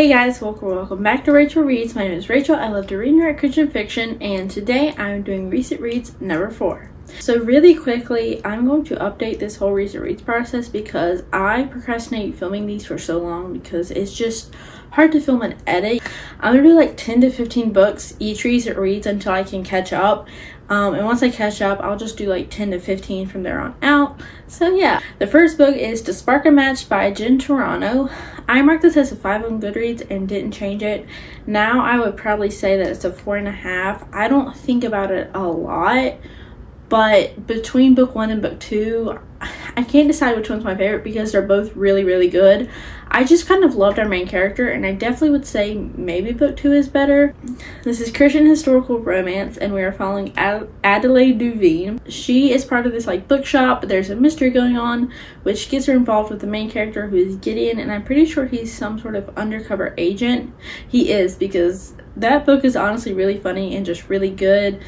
Hey guys, welcome welcome back to Rachel Reads. My name is Rachel. I love to read and write Christian fiction, and today I'm doing recent reads number four. So really quickly, I'm going to update this whole recent reads process because I procrastinate filming these for so long because it's just hard to film and edit. I'm gonna do like 10 to 15 books each recent reads until I can catch up. Um, and once I catch up, I'll just do like 10 to 15 from there on out. So yeah, the first book is To Spark a Match by Jen Turano. I marked this as a 5 on Goodreads and didn't change it. Now I would probably say that it's a 4.5. I don't think about it a lot, but between book 1 and book 2, I can't decide which one's my favorite because they're both really, really good. I just kind of loved our main character, and I definitely would say maybe book two is better. This is Christian historical romance, and we are following Ad- Adelaide Duveen. She is part of this like bookshop, but there's a mystery going on, which gets her involved with the main character who is Gideon, and I'm pretty sure he's some sort of undercover agent. He is because that book is honestly really funny and just really good.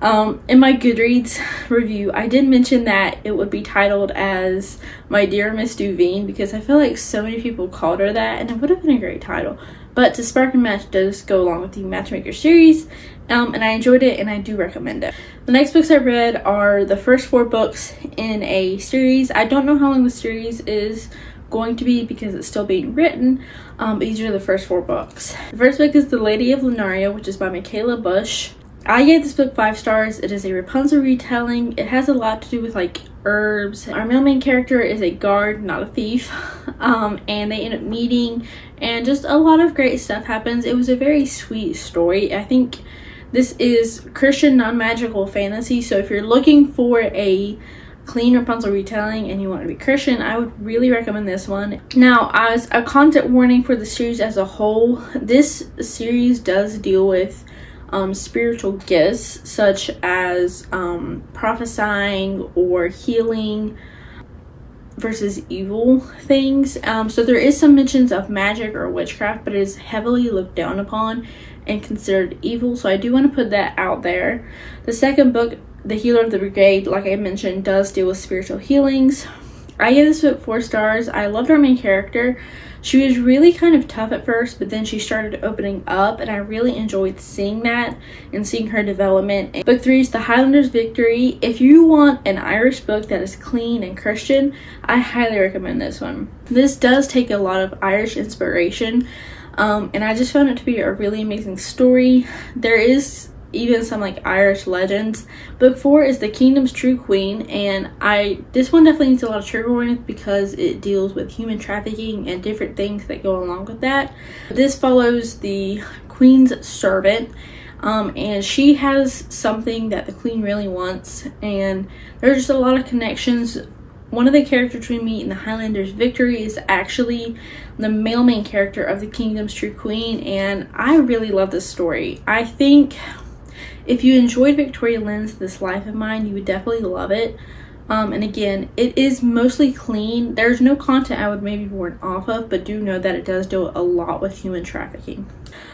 Um, in my Goodreads review, I did mention that it would be titled as My Dear Miss Duveen because I feel like so many people called her that and it would have been a great title. But To Spark and Match does go along with the Matchmaker series um, and I enjoyed it and I do recommend it. The next books I read are the first four books in a series. I don't know how long the series is going to be because it's still being written. Um, but these are the first four books. The first book is The Lady of Lunaria, which is by Michaela Bush. I gave this book five stars. It is a Rapunzel retelling. It has a lot to do with like herbs. Our male main character is a guard, not a thief. Um, and they end up meeting and just a lot of great stuff happens. It was a very sweet story. I think this is Christian non-magical fantasy. So if you're looking for a clean Rapunzel retelling and you want to be Christian, I would really recommend this one. Now, as a content warning for the series as a whole, this series does deal with um, spiritual gifts such as um, prophesying or healing versus evil things. Um, so there is some mentions of magic or witchcraft, but it is heavily looked down upon and considered evil. So I do want to put that out there. The second book, The Healer of the Brigade, like I mentioned, does deal with spiritual healings. I gave this book four stars. I loved our main character. She was really kind of tough at first, but then she started opening up, and I really enjoyed seeing that and seeing her development. Book three is The Highlander's Victory. If you want an Irish book that is clean and Christian, I highly recommend this one. This does take a lot of Irish inspiration, um, and I just found it to be a really amazing story. There is even some like Irish legends. Book four is The Kingdom's True Queen, and I this one definitely needs a lot of trigger warnings because it deals with human trafficking and different things that go along with that. This follows the Queen's servant. Um, and she has something that the queen really wants and there's just a lot of connections one of the characters we meet in the Highlanders Victory is actually the male main character of the Kingdom's True Queen, and I really love this story. I think if you enjoyed Victoria Lynn's This Life of Mine, you would definitely love it. Um, and again, it is mostly clean. There's no content I would maybe warn off of, but do know that it does deal a lot with human trafficking.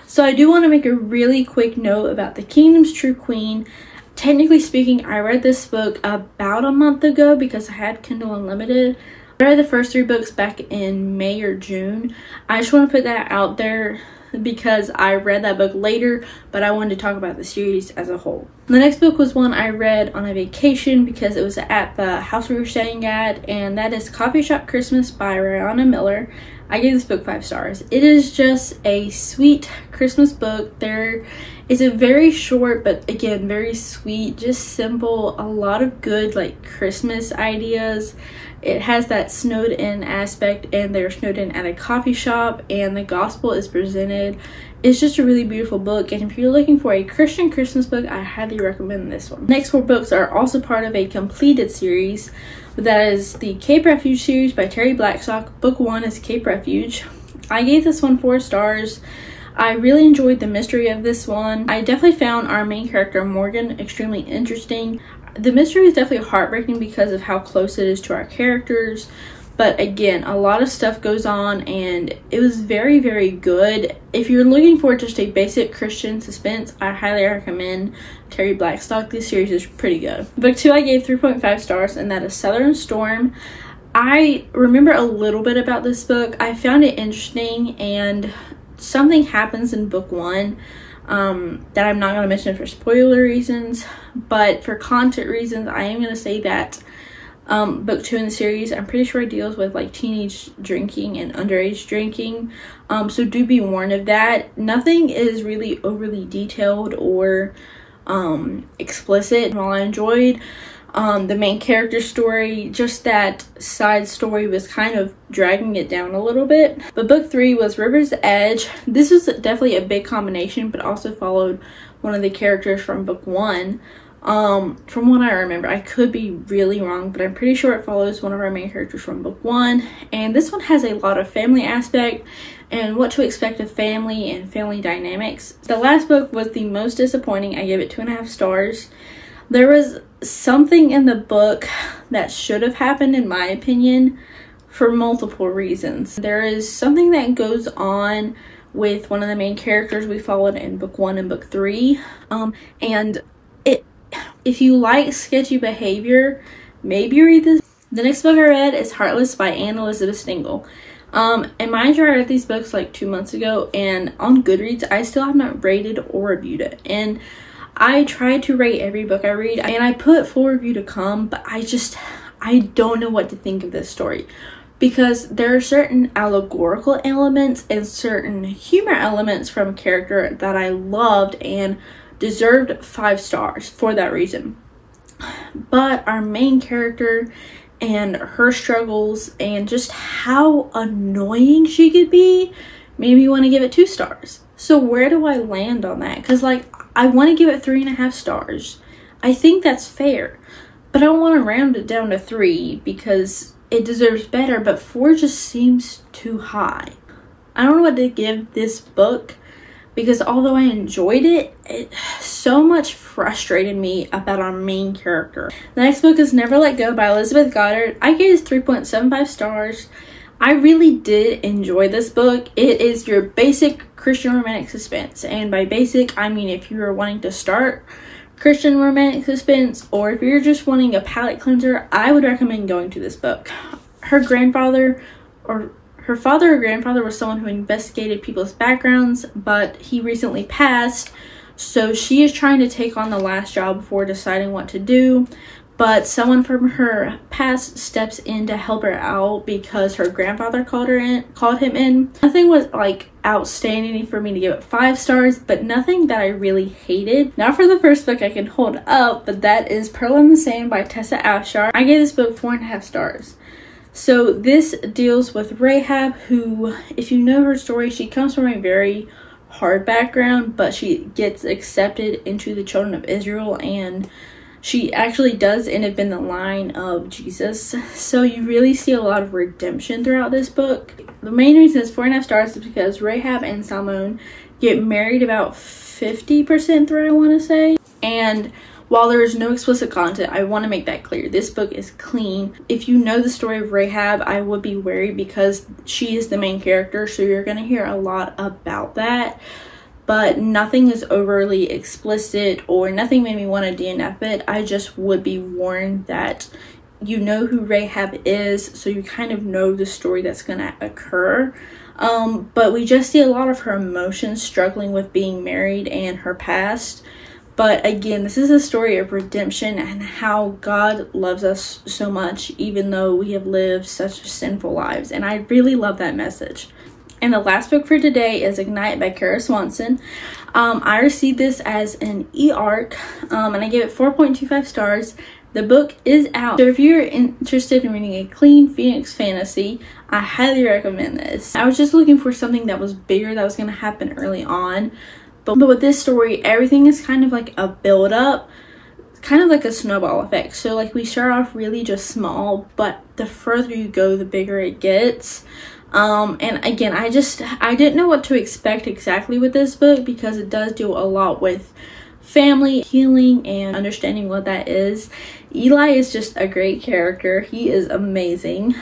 So I do want to make a really quick note about The Kingdom's True Queen. Technically speaking, I read this book about a month ago because I had Kindle Unlimited. I read the first three books back in May or June. I just want to put that out there because I read that book later, but I wanted to talk about the series as a whole. The next book was one I read on a vacation because it was at the house we were staying at, and that is Coffee Shop Christmas by Rihanna Miller. I gave this book five stars. It is just a sweet Christmas book. There is a very short, but again, very sweet, just simple, a lot of good like Christmas ideas. It has that snowed in aspect, and they're snowed in at a coffee shop, and the gospel is presented. It's just a really beautiful book, and if you're looking for a Christian Christmas book, I highly recommend this one. Next four books are also part of a completed series. That is the Cape Refuge series by Terri Blackstock. Book one is Cape Refuge. I gave this one four stars. I really enjoyed the mystery of this one. I definitely found our main character Morgan extremely interesting. The mystery is definitely heartbreaking because of how close it is to our characters. But again, a lot of stuff goes on and it was very, very good. If you're looking for just a basic Christian suspense, I highly recommend Terri Blackstock. This series is pretty good. Book two, I gave 3.5 stars, and that is Southern Storm. I remember a little bit about this book. I found it interesting and something happens in book one um, that I'm not going to mention for spoiler reasons, but for content reasons, I am going to say that um, book two in the series, I'm pretty sure it deals with like teenage drinking and underage drinking. Um, so do be warned of that. Nothing is really overly detailed or um, explicit. While I enjoyed um, the main character story, just that side story was kind of dragging it down a little bit. But book three was River's Edge. This was definitely a big combination, but also followed one of the characters from book one. Um, from what I remember, I could be really wrong, but I'm pretty sure it follows one of our main characters from book one. And this one has a lot of family aspect and what to expect of family and family dynamics. The last book was the most disappointing. I gave it two and a half stars. There was something in the book that should have happened, in my opinion, for multiple reasons. There is something that goes on with one of the main characters we followed in book one and book three. Um, and it, if you like sketchy behavior, maybe read this. The next book I read is Heartless by Anne Elisabeth Stengl. Um, and mind you, I read these books like two months ago, and on Goodreads, I still have not rated or reviewed it. And I try to rate every book I read and I put full review to come, but I just, I don't know what to think of this story because there are certain allegorical elements and certain humor elements from character that I loved and deserved five stars for that reason. But our main character and her struggles and just how annoying she could be made me want to give it two stars. So where do I land on that? Because like I want to give it three and a half stars. I think that's fair, but I want to round it down to three because it deserves better, but four just seems too high. I don't know what to give this book because although I enjoyed it, it so much frustrated me about our main character. The next book is Never Let Go by Elizabeth Goddard. I gave it 3.75 stars. I really did enjoy this book. It is your basic Christian romantic suspense. And by basic, I mean if you are wanting to start Christian romantic suspense or if you're just wanting a palate cleanser, I would recommend going to this book. Her grandfather or her father or grandfather was someone who investigated people's backgrounds, but he recently passed. So she is trying to take on the last job before deciding what to do but someone from her past steps in to help her out because her grandfather called her in called him in. Nothing was like outstanding for me to give it five stars but nothing that i really hated. Now for the first book i can hold up but that is pearl in the sand by tessa afshar i gave this book four and a half stars. So this deals with rahab who if you know her story she comes from a very hard background but she gets accepted into the children of israel and she actually does end up in the line of Jesus. So you really see a lot of redemption throughout this book. The main reason it's four and a half stars is because Rahab and Salmon get married about 50% through, I want to say. And while there is no explicit content, I want to make that clear. This book is clean. If you know the story of Rahab, I would be wary because she is the main character, so you're going to hear a lot about that but nothing is overly explicit or nothing made me want to DNF it. I just would be warned that you know who Rahab is, so you kind of know the story that's going to occur. Um, but we just see a lot of her emotions struggling with being married and her past. But again, this is a story of redemption and how God loves us so much, even though we have lived such sinful lives. And I really love that message. And the last book for today is Ignite by Kara Swanson. Um, I received this as an e-arc um, and I gave it 4.25 stars. The book is out. So if you're interested in reading a clean Phoenix fantasy, I highly recommend this. I was just looking for something that was bigger that was going to happen early on. But, but with this story, everything is kind of like a build up kind of like a snowball effect. So like we start off really just small, but the further you go, the bigger it gets. Um, and again, I just, I didn't know what to expect exactly with this book because it does do a lot with family healing and understanding what that is. Eli is just a great character. He is amazing.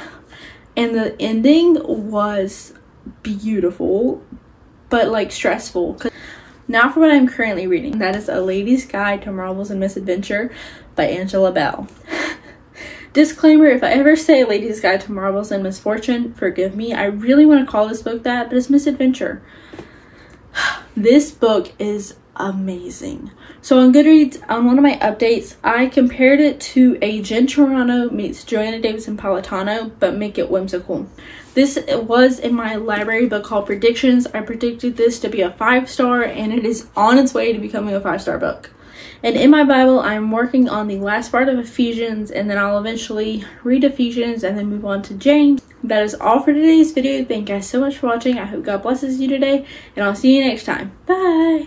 And the ending was beautiful, but like stressful. Now for what I'm currently reading. That is A Lady's Guide to Marvels and Misadventure by Angela Bell. Disclaimer, if I ever say Lady's Guide to Marvels and Misfortune, forgive me. I really want to call this book that, but it's misadventure. This book is amazing. So on Goodreads, on one of my updates, I compared it to a Jen Turano meets Joanna Davidson Politano, but make it whimsical. This was in my library book called Predictions. I predicted this to be a five star, and it is on its way to becoming a five star book. And in my Bible, I'm working on the last part of Ephesians, and then I'll eventually read Ephesians and then move on to James. That is all for today's video. Thank you guys so much for watching. I hope God blesses you today, and I'll see you next time. Bye!